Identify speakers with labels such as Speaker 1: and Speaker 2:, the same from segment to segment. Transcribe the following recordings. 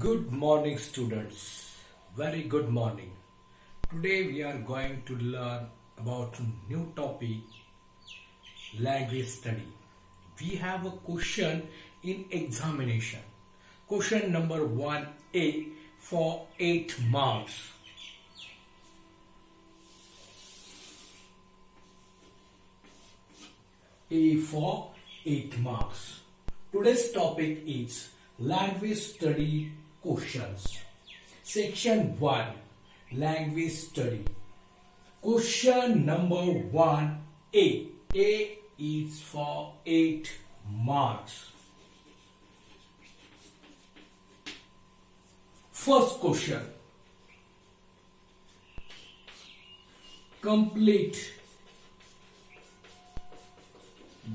Speaker 1: Good morning, students. Very good morning. Today we are going to learn about new topic language study. We have a question in examination. Question number 1A for 8 marks. A for 8 marks. Today's topic is language study questions. Section 1 Language study. Question number 1A. A is for 8 marks. First question. Complete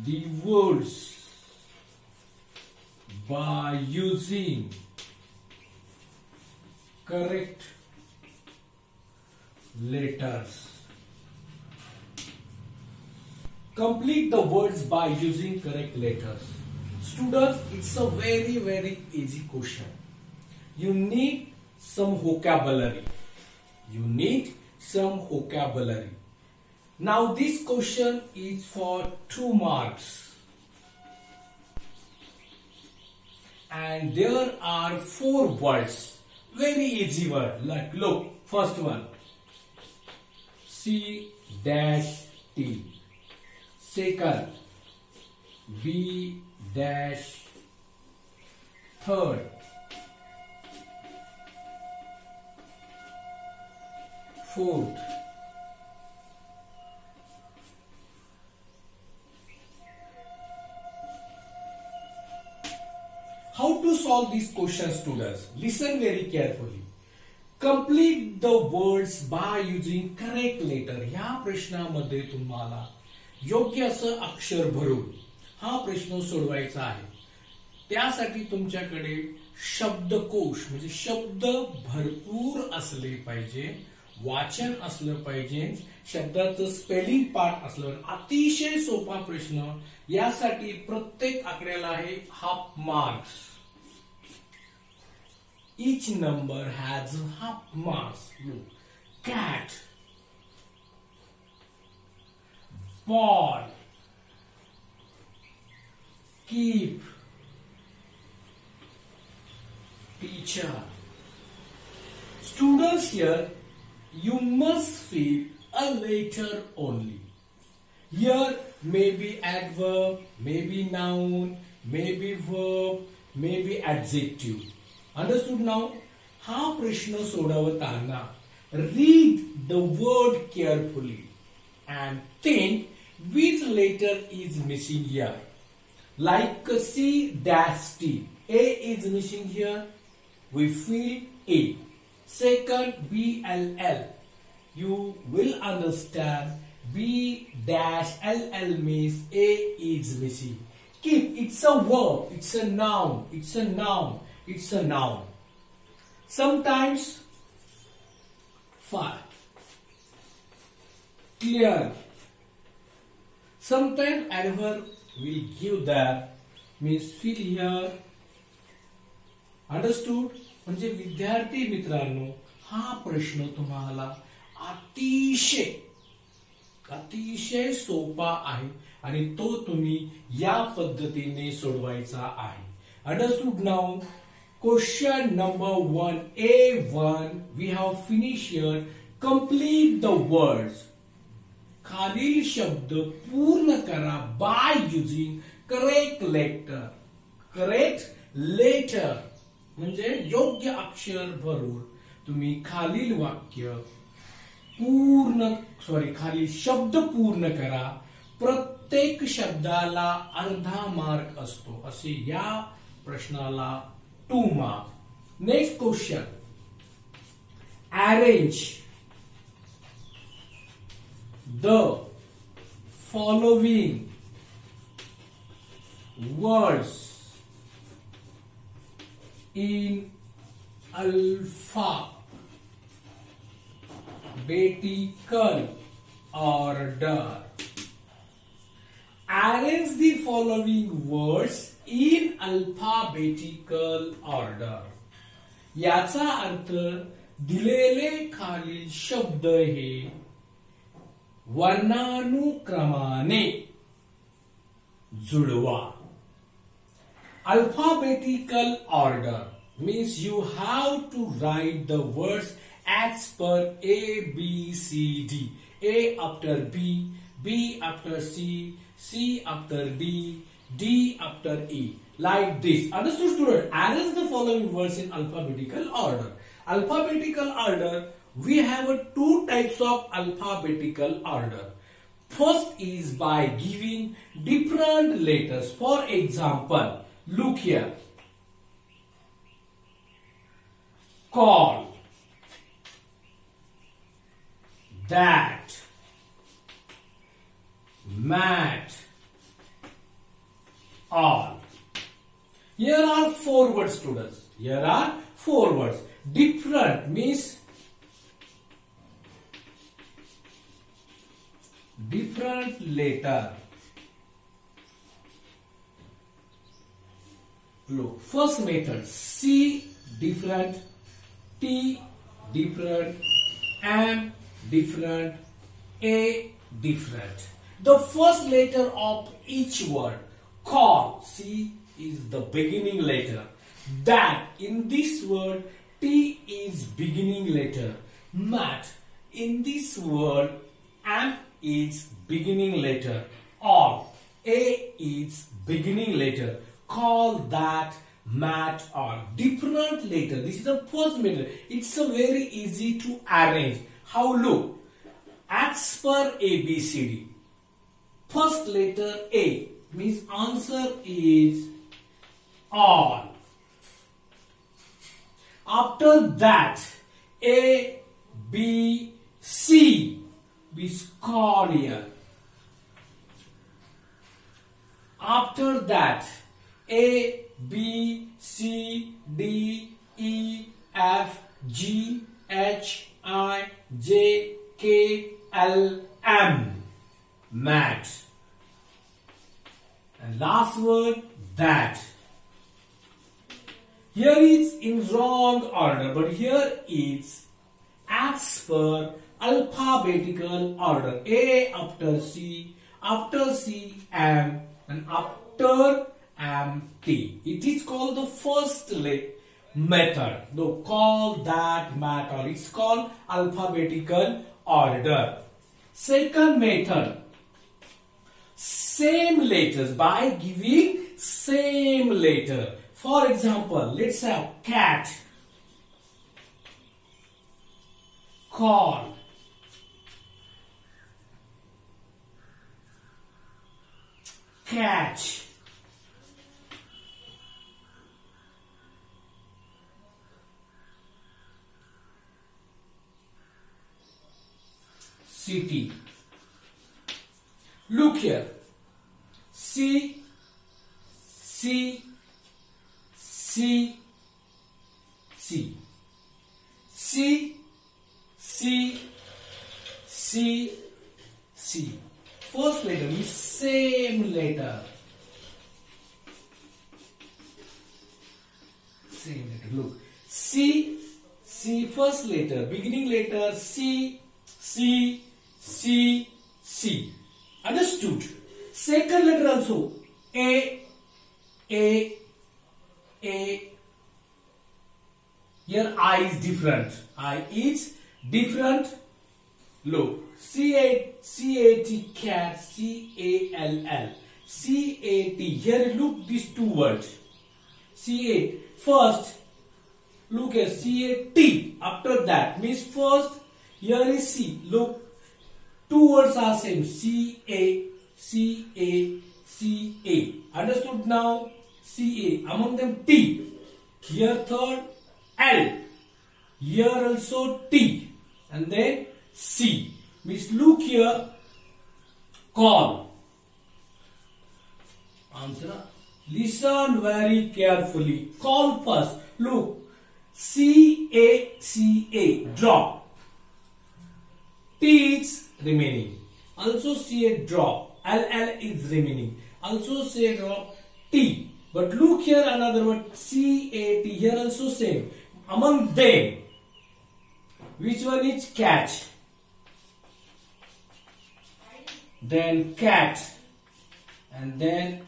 Speaker 1: the words by using correct letters. Complete the words by using correct letters. Students, it's a very very easy question. You need some vocabulary. You need some vocabulary. Now this question is for 2 marks. And there are 4 words. Very easy word. Like look, first one. C dash T. Second. B dash. Third. Fourth. How to solve these questions students? Listen very carefully. Complete the words by using correct letter. ह्या प्रश्नामध्ये तुम्हाला योग्य असं अक्षर भरून हा प्रश्न सोडवायचा आहे त्यासाठी तुमच्याकडे शब्दकोश म्हणजे शब्द भरपूर असले पाहिजे वाचन असलं पाहिजे शब्दाचं स्पेलिंग पार्ट असलं अतिशय सोपा प्रश्न यासाठी प्रत्येक आकड्याला आहे half marks each number has half marks. Look, cat, ball, keep, teacher. Students here, you must fill a letter only. Here maybe adverb, maybe noun, maybe verb, maybe adjective. Understood नाव हा प्रश्न सोडवताना read the word carefully and think which letter is missing here like C dash T A is missing here we feel a second B L L you will understand B dash LL means A is missing. Keep, it's a verb, it's a noun, it's a noun, It's a noun. Sometimes far, clear. Sometimes adverb will give that means fill here. Understood? म्हणजे विद्यार्थी मित्रांनो हा प्रश्न तुम्हाला अतिशय अतिशय सोपा आहे आणि तो तुम्ही या पद्धतीने सोडवायचा आहे understood now number one A one we have finish here complete the words खालील शब्द पूर्ण करा by using correct letter correct letter म्हणजे योग्य अक्षर भरून तुम्ही खालील वाक्य पूर्ण सॉरी खाली शब्द पूर्ण करा. प्रत्येक शब्दाला अर्धा मार्क असतो. असे या प्रश्नाला 2 mark. Next question. Arrange the following words in alphabetical order. Arrange the following words in alphabetical order, याचा अर्थ दिलेले खाली शब्द हे वर्णानुक्रमाने जुड़वा alphabetical order means you have to write the words as per A B C D A after B B after C C after D D after E. Like this. Understood student? Arrange the following words in alphabetical order. Alphabetical order, we have two types of alphabetical order. First is by giving different letters. For example, look here. Call. That. Mat. All. Here are four words, students. Here are four words. Different means different letter. Look, first method C different, T different, M different, A different. The first letter of each word, call, C is the beginning letter. That in this word, T is beginning letter. Mat, in this word, M is beginning letter. All, A is beginning letter. Call that mat or different letter. This is the first method. It's a very easy to arrange. How look? As per ABCD. First letter A means answer is all. After that, A, B, C is here. After that, A, B, C, D, E, F, G, H, I, J, K, L, M. Mat. And last word, that. Here is in wrong order, but here it's as per alphabetical order. A after C, after C M, and after M T. It is called the first method. No, call that method. It's called alphabetical order. Second method. Same letters by giving same letter. For example, let's have cat, call, catch, city. Look here. See, C, C, C. C, C, C, C. First letter is same letter. Same letter. Look. C, C, first letter, beginning letter C, C, C, C. Understood? Second letter also A, A, A. Here I is different. I is different. Look, C A C A T cat C A L L C A T. Here look these two words. C A first. Look at C A T. After that means first here is C. Look, two words are same. C A C A C A. Understood now? C A. Among them T. Here third L. Here also T. And then C. Means look here. Call. Answer. Listen very carefully. Call first. Look. C A C A. Drop. T is remaining. Also C A drop. L L is remaining. Also C A drop. T. But look here another word C A T. Here also same. among them, which one is catch? Then cat, and then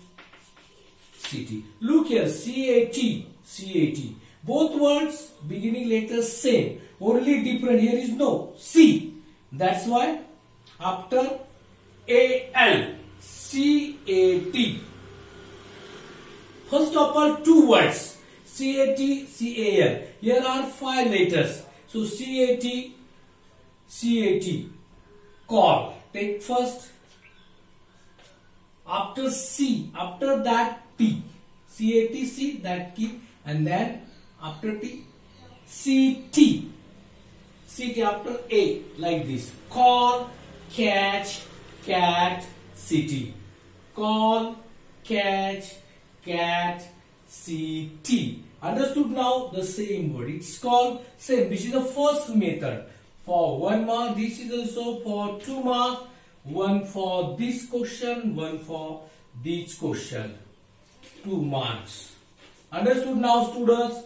Speaker 1: city. Look here, C-A-T, C-A-T. Both words beginning letters same. Only different here is no C. That's why after A-L, C-A-T. First of all, two words. C-A-T, C-A-L. Here are five letters. So C-A-T, C-A-T. Call. Take first. After C, after that T. C-A-T, C, that key. And then after T, C-T. C-T after A, like this. Call, catch, cat, city. Call, catch, cat, city. Understood now? The same word. It's called same. This is the first method. For one mark, this is also for two mark. One for this question, one for this question. Two marks. Understood now, students?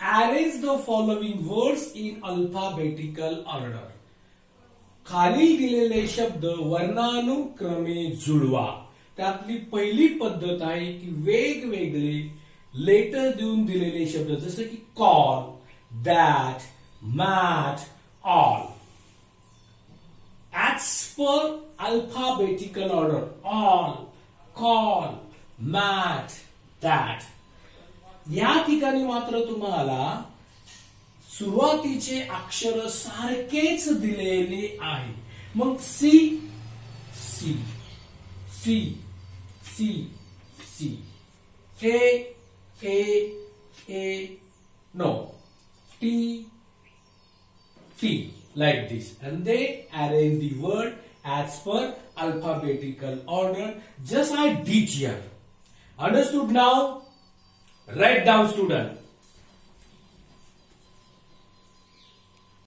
Speaker 1: Arrange the following words in alphabetical order. खाली दिलेले शब्द वर्णानुक्रमे जुळवा त्यातली पहिली पद्धत आहे की वेगवेगळे letter देऊन दिलेले शब्द जसं की call that mat all as per alphabetical order all call mat that या ठिकाणी मात्र तुम्हाला सुरुवातीचे अक्षर सारखेच दिलेले आहे. मग सी सी सी C, C, A, A, A, no, T, T, like this. And they arrange the word as per alphabetical order, just like DTR. here. Understood now? Write down student.